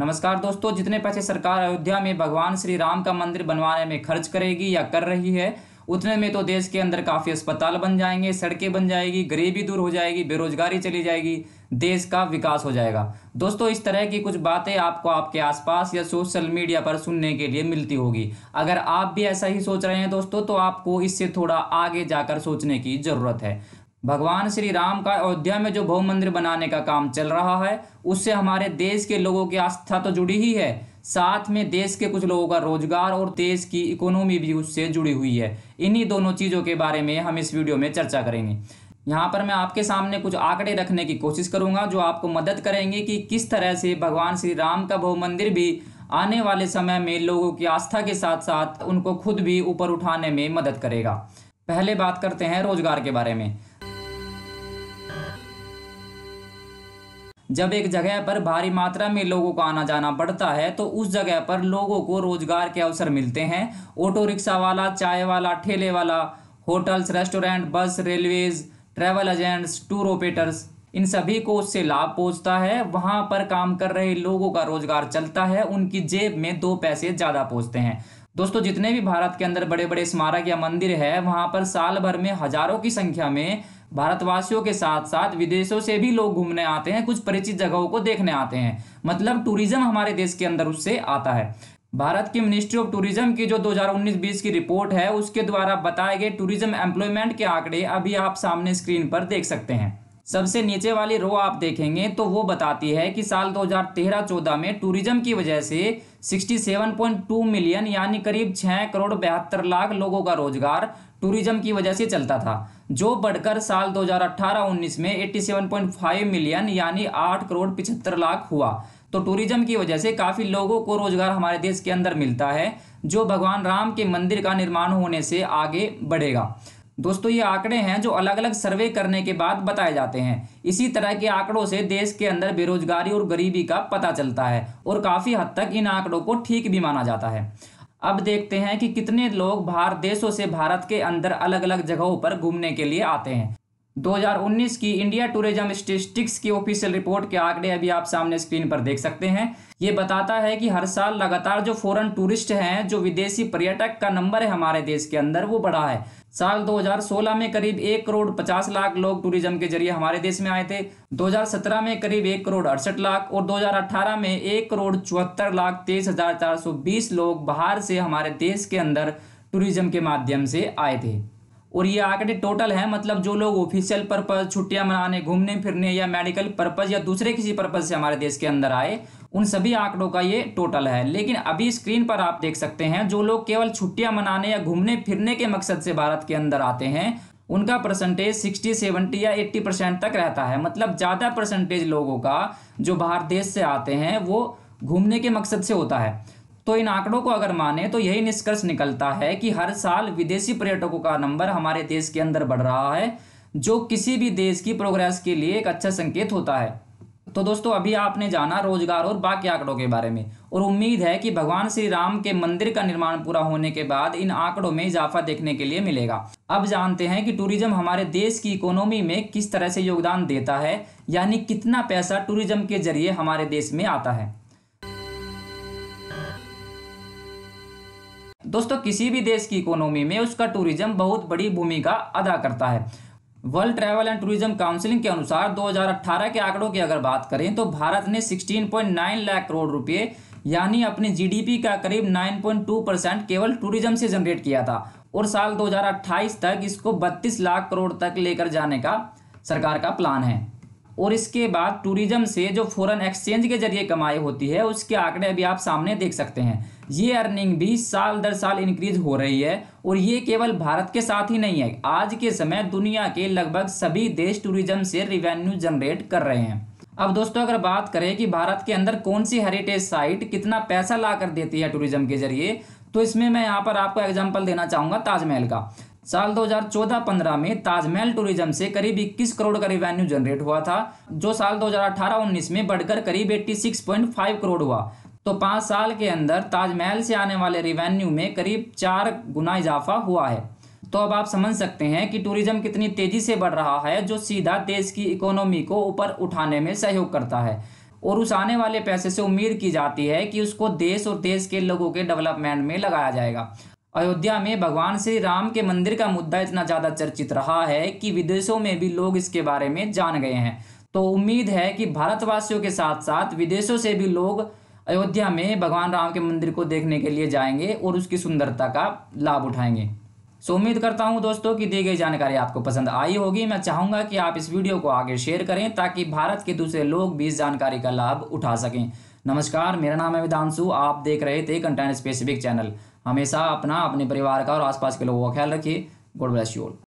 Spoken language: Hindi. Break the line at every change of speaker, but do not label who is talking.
नमस्कार दोस्तों, जितने पैसे सरकार अयोध्या में भगवान श्री राम का मंदिर बनवाने में खर्च करेगी या कर रही है, उतने में तो देश के अंदर काफ़ी अस्पताल बन जाएँगे, सड़कें बन जाएगी, गरीबी दूर हो जाएगी, बेरोजगारी चली जाएगी, देश का विकास हो जाएगा। दोस्तों, इस तरह की कुछ बातें आपको आपके आसपास या सोशल मीडिया पर सुनने के लिए मिलती होगी। अगर आप भी ऐसा ही सोच रहे हैं दोस्तों तो आपको इससे थोड़ा आगे जाकर सोचने की ज़रूरत है। भगवान श्री राम का अयोध्या में जो भवन मंदिर बनाने का काम चल रहा है, उससे हमारे देश के लोगों की आस्था तो जुड़ी ही है। साथ में देश के कुछ लोगों का रोज़गार और देश की इकोनॉमी भी उससे जुड़ी हुई है। इन्हीं दोनों चीज़ों के बारे में हम इस वीडियो में चर्चा करेंगे। यहाँ पर मैं आपके सामने कुछ आंकड़े रखने की कोशिश करूँगा, जो आपको मदद करेंगे कि किस तरह से भगवान श्री राम का भव मंदिर भी आने वाले समय में लोगों की आस्था के साथ साथ उनको खुद भी ऊपर उठाने में मदद करेगा। पहले बात करते हैं रोज़गार के बारे में। जब एक जगह पर भारी मात्रा में लोगों को आना जाना बढ़ता है तो उस जगह पर लोगों को रोज़गार के अवसर मिलते हैं। ऑटो रिक्शा वाला, चाय वाला, ठेले वाला, hotels, restaurant, bus, railways, travel agents, tour operators, इन सभी को उससे लाभ पहुँचता है। वहाँ पर काम कर रहे लोगों का रोज़गार चलता है, उनकी जेब में दो पैसे ज़्यादा पहुँचते हैं। दोस्तों, जितने भी भारत के अंदर बड़े बड़े स्मारक या मंदिर है, वहाँ पर साल भर में हज़ारों की संख्या में भारतवासियों के साथ साथ विदेशों से भी लोग घूमने आते हैं, कुछ परिचित जगहों को देखने आते हैं। मतलब टूरिज़्म हमारे देश के अंदर उससे आता है। भारत की मिनिस्ट्री ऑफ़ टूरिज़्म की जो 2019-20 की रिपोर्ट है, उसके द्वारा बताए गए टूरिज़्म एम्प्लॉयमेंट के आंकड़े अभी आप सामने स्क्रीन पर देख सकते हैं। सबसे नीचे वाली रो आप देखेंगे तो वो बताती है कि साल 2013-14 में टूरिज़्म की वजह से 67.2 मिलियन यानी करीब 6 करोड़ बहत्तर लाख लोगों का रोज़गार टूरिज़्म की वजह से चलता था, जो बढ़कर साल 2018-19 में 87.5 मिलियन यानी 8 करोड़ पिछहत्तर लाख हुआ। तो टूरिज़्म की वजह से काफ़ी लोगों को रोज़गार हमारे देश के अंदर मिलता है, जो भगवान राम के मंदिर का निर्माण होने से आगे बढ़ेगा। दोस्तों, ये आंकड़े हैं जो अलग अलग सर्वे करने के बाद बताए जाते हैं। इसी तरह के आंकड़ों से देश के अंदर बेरोजगारी और गरीबी का पता चलता है और काफ़ी हद तक इन आंकड़ों को ठीक भी माना जाता है। अब देखते हैं कि कितने लोग बाहर देशों से भारत के अंदर अलग अलग जगहों पर घूमने के लिए आते हैं। 2019 की इंडिया टूरिज़्म स्टेटिस्टिक्स की ऑफिशियल रिपोर्ट के आंकड़े अभी आप सामने स्क्रीन पर देख सकते हैं। ये बताता है कि हर साल लगातार जो फॉरेन टूरिस्ट हैं, जो विदेशी पर्यटक का नंबर है हमारे देश के अंदर, वो बढ़ा है। साल 2016 में करीब एक करोड़ पचास लाख लोग टूरिज़्म के ज़रिए हमारे देश में आए थे। 2017 में करीब एक करोड़ अड़सठ लाख और 2018 में एक करोड़ चौहत्तर लाख तेईस हज़ार चार सौ बीस लोग बाहर से हमारे देश के अंदर टूरिज़्म के माध्यम से आए थे। और ये आंकड़े टोटल है मतलब जो लोग ऑफिशियल पर्पज छुट्टियाँ मनाने, घूमने फिरने या मेडिकल पर्पज या दूसरे किसी पर्पज से हमारे देश के अंदर आए उन सभी आंकड़ों का ये टोटल है। लेकिन अभी स्क्रीन पर आप देख सकते हैं, जो लोग केवल छुट्टियाँ मनाने या घूमने फिरने के मकसद से भारत के अंदर आते हैं, उनका परसेंटेज सिक्सटी सेवेंटी या एट्टी परसेंट तक रहता है। मतलब ज़्यादा परसेंटेज लोगों का जो बाहर देश से आते हैं, वो घूमने के मकसद से होता है। तो इन आंकड़ों को अगर माने तो यही निष्कर्ष निकलता है कि हर साल विदेशी पर्यटकों का नंबर हमारे देश के अंदर बढ़ रहा है, जो किसी भी देश की प्रोग्रेस के लिए एक अच्छा संकेत होता है। तो दोस्तों, अभी आपने जाना रोज़गार और बाकी आंकड़ों के बारे में। और उम्मीद है कि भगवान श्री राम के मंदिर का निर्माण पूरा होने के बाद इन आंकड़ों में इजाफा देखने के लिए मिलेगा। अब जानते हैं कि टूरिज़्म हमारे देश की इकोनॉमी में किस तरह से योगदान देता है, यानी कितना पैसा टूरिज़्म के ज़रिए हमारे देश में आता है। दोस्तों, किसी भी देश की इकोनॉमी में उसका टूरिज़्म बहुत बड़ी भूमिका अदा करता है। World travel and tourism counselling के अनुसार 2018 के आंकड़ों की अगर बात करें तो भारत ने 16.9 लाख करोड़ रुपए, यानी अपनी जीडीपी का करीब 9.2 परसेंट केवल टूरिज़्म से जनरेट किया था, और साल 2028 तक इसको 32 लाख करोड़ तक लेकर जाने का सरकार का प्लान है। और इसके बाद टूरिज़्म से जो फॉरेन एक्सचेंज के ज़रिए कमाई होती है, उसके आंकड़े अभी आप सामने देख सकते हैं। ये अर्निंग भी साल दर साल इंक्रीज हो रही है और ये केवल भारत के साथ ही नहीं है, आज के समय दुनिया के लगभग सभी देश टूरिज़्म से रिवेन्यू जनरेट कर रहे हैं। अब दोस्तों, अगर बात करें कि भारत के अंदर कौन सी हेरिटेज साइट कितना पैसा ला कर देती है टूरिज़्म के ज़रिए तो इसमें मैं यहाँ पर आपको एग्ज़ाम्पल देना चाहूँगा ताजमहल का। साल 2014-15 में ताजमहल टूरिज़्म से करीब 21 करोड़ का रिवेन्यू जनरेट हुआ था, जो साल 2018-19 में बढ़कर करीब 86.5 करोड़ हुआ। तो पाँच साल के अंदर ताजमहल से आने वाले रिवेन्यू में करीब चार गुना इजाफा हुआ है। तो अब आप समझ सकते हैं कि टूरिज़्म कितनी तेज़ी से बढ़ रहा है, जो सीधा देश की इकोनॉमी को ऊपर उठाने में सहयोग करता है। और उस आने वाले पैसे से उम्मीद की जाती है कि उसको देश और देश के लोगों के डेवलपमेंट में लगाया जाएगा। अयोध्या में भगवान श्री राम के मंदिर का मुद्दा इतना ज़्यादा चर्चित रहा है कि विदेशों में भी लोग इसके बारे में जान गए हैं। तो उम्मीद है कि भारतवासियों के साथ साथ विदेशों से भी लोग अयोध्या में भगवान राम के मंदिर को देखने के लिए जाएँगे और उसकी सुंदरता का लाभ उठाएँगे। सो उम्मीद करता हूँ दोस्तों कि दी गई जानकारी आपको पसंद आई होगी। मैं चाहूँगा कि आप इस वीडियो को आगे शेयर करें ताकि भारत के दूसरे लोग भी इस जानकारी का लाभ उठा सकें। नमस्कार, मेरा नाम है विधांशु। आप देख रहे थे कंटेंट स्पेसिफिक चैनल हमेशा अपना, अपने परिवार का और आसपास के लोगों का ख्याल रखिए। Good bless you all